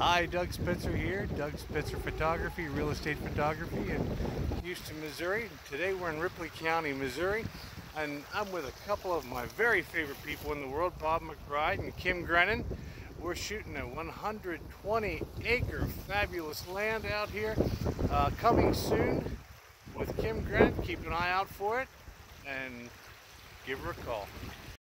Hi, Doug Spitzer here. Doug Spitzer Photography, Real Estate Photography in Houston, Missouri. Today we're in Ripley County, Missouri, and I'm with a couple of my very favorite people in the world, Bob McBride and Kim Grennan. We're shooting a 120 acre fabulous land out here. Uh, coming soon with Kim Grennan. Keep an eye out for it and give her a call.